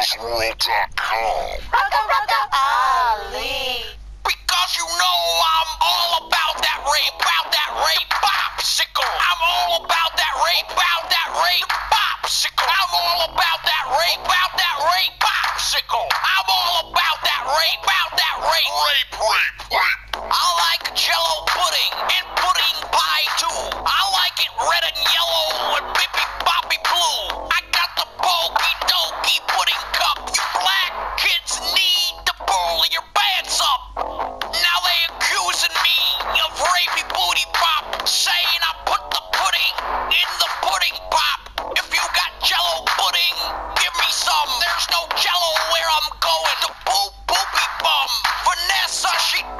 Coffee'sRoyal.com. Rogo, Rogo, Ali. sheep.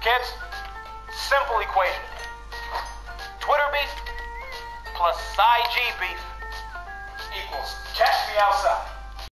Kids, simple equation. Twitter beef plus Psy beef equals catch me outside.